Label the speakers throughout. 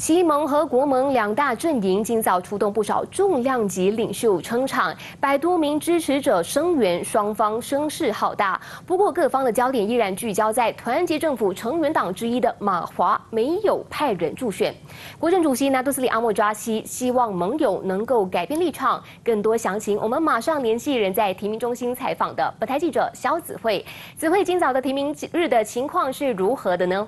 Speaker 1: 西盟和国盟两大阵营今早出动不少重量级领袖撑场，百多名支持者声援，双方声势浩大。不过，各方的焦点依然聚焦在团结政府成员党之一的马华没有派人助选。国政主席纳杜斯里阿莫扎西希望盟友能够改变立场。更多详情，我们马上联系人在提名中心采访的本台记者肖子慧。子慧，今早的提名日的情况是如何的呢？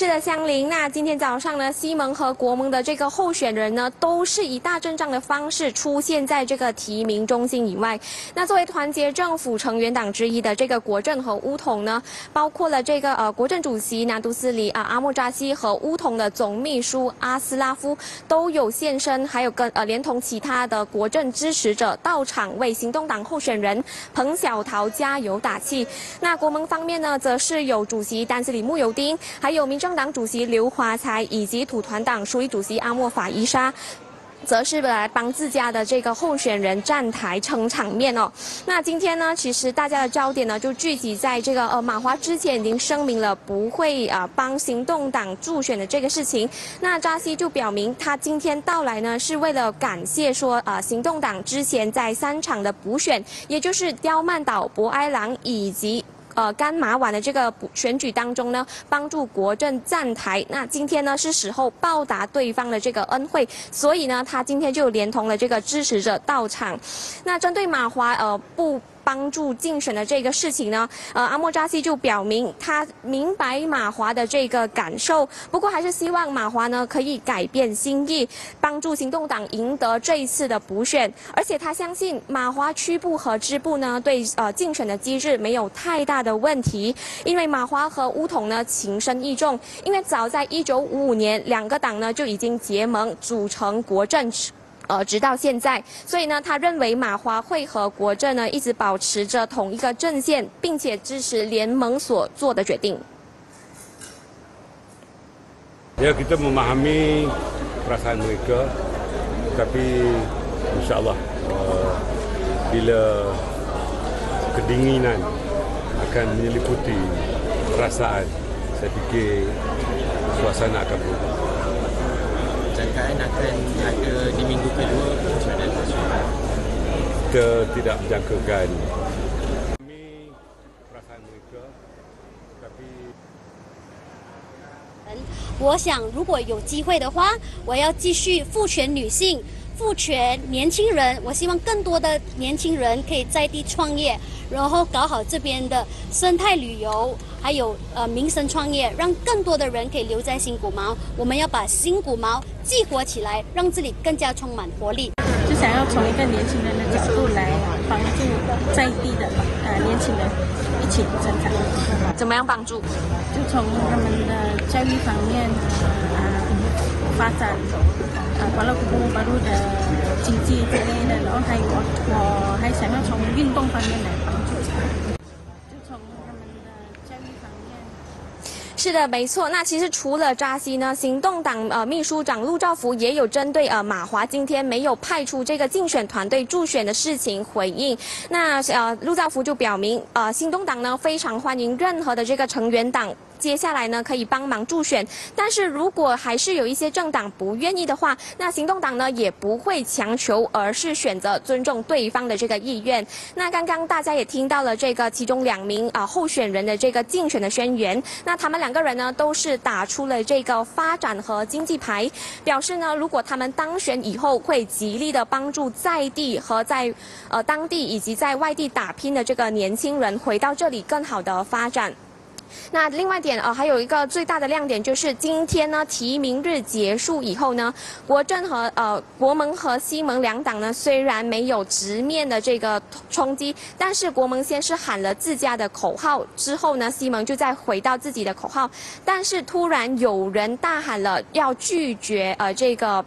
Speaker 2: 是的，香菱。那今天早上呢，西蒙和国盟的这个候选人呢，都是以大阵仗的方式出现在这个提名中心以外。那作为团结政府成员党之一的这个国政和乌统呢，包括了这个呃国政主席南都斯里啊阿莫扎西和乌统的总秘书阿斯拉夫都有现身，还有跟呃连同其他的国政支持者到场为行动党候选人彭小桃加油打气。那国盟方面呢，则是有主席丹斯里穆尤丁，还有民。政党主席刘华才以及土团党书记主席阿莫法伊莎，则是来帮自家的这个候选人站台撑场面哦。那今天呢，其实大家的焦点呢就聚集在这个呃马华之前已经声明了不会啊帮行动党助选的这个事情。那扎西就表明他今天到来呢是为了感谢说啊行动党之前在三场的补选，也就是刁曼岛、博埃朗以及。呃，甘马碗的这个选举当中呢，帮助国政站台。那今天呢是时候报答对方的这个恩惠，所以呢，他今天就连同了这个支持者到场。那针对马华呃不。帮助竞选的这个事情呢，呃，阿莫扎西就表明他明白马华的这个感受，不过还是希望马华呢可以改变心意，帮助行动党赢得这一次的补选。而且他相信马华区部和支部呢对呃竞选的机制没有太大的问题，因为马华和乌统呢情深意重，因为早在一九五五年两个党呢就已经结盟组成国政。呃，直到现在，所以呢，他认为马华会和国政呢一直保持着同一个阵线，并且支持联盟所做的决定。
Speaker 3: Ya kita memahami perasaan mereka, tapi insyaallah bila kedinginan akan menyeliputi perasaan, saya fikir suasana akan berubah.
Speaker 4: jangkaan akan ada di minggu kedua
Speaker 3: kita tidak menjangkakan
Speaker 5: 我想，如果有机会的话，我要继续赋权女性。赋权年轻人，我希望更多的年轻人可以在地创业， 然后搞好这边的生态旅游，还有呃民生创业，让更多的人可以留在新古毛。我们要把新古毛激活起来，让这里更加充满活力。
Speaker 6: 就想要从一个年轻人的角度来帮助在地的呃年轻人一起成长。
Speaker 2: 怎么样帮助？
Speaker 6: 就从他们的教育方面啊发展。啊，完了，古巴路的经济之类的，然后还有我，想要从运动方面来帮助他，就从他们的教育方面。
Speaker 2: 是的，没错。那其实除了扎西呢，行动党呃秘书长陆兆福也有针对呃马华今天没有派出这个竞选团队助选的事情回应。那呃陆兆福就表明，呃行动党呢非常欢迎任何的这个成员党。接下来呢，可以帮忙助选，但是如果还是有一些政党不愿意的话，那行动党呢也不会强求，而是选择尊重对方的这个意愿。那刚刚大家也听到了这个其中两名啊候选人的这个竞选的宣言，那他们两个人呢都是打出了这个发展和经济牌，表示呢如果他们当选以后，会极力的帮助在地和在呃当地以及在外地打拼的这个年轻人回到这里更好的发展。那另外点呃，还有一个最大的亮点就是今天呢，提名日结束以后呢，国政和呃国盟和西盟两党呢，虽然没有直面的这个冲击，但是国盟先是喊了自家的口号，之后呢，西盟就再回到自己的口号，但是突然有人大喊了要拒绝呃这个。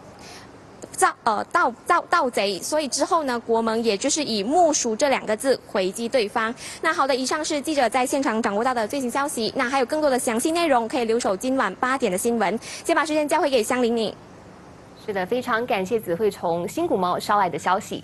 Speaker 2: 盗呃盗盗盗贼，所以之后呢，国盟也就是以木薯这两个字回击对方。那好的，以上是记者在现场掌握到的最新消息。那还有更多的详细内容，可以留守今晚八点的新闻。先把时间交回给香玲玲。
Speaker 1: 是的，非常感谢子慧从新古猫捎来的消息。